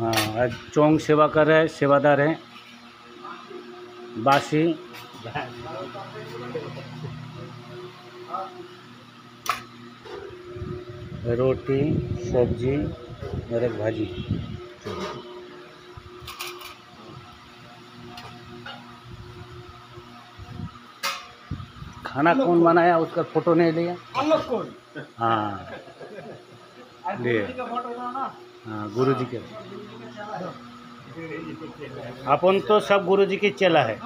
हाँ चौंग सेवा कर रहे हैं सेवादार हैं। बासी। रोटी सब्ज़ी और एक भाजी। खाना कौन बनाया? उसका फ़ोटो नहीं लिया? हाँ। ले हाँ गुरु जी के अपन तो सब गुरु जी के चेला है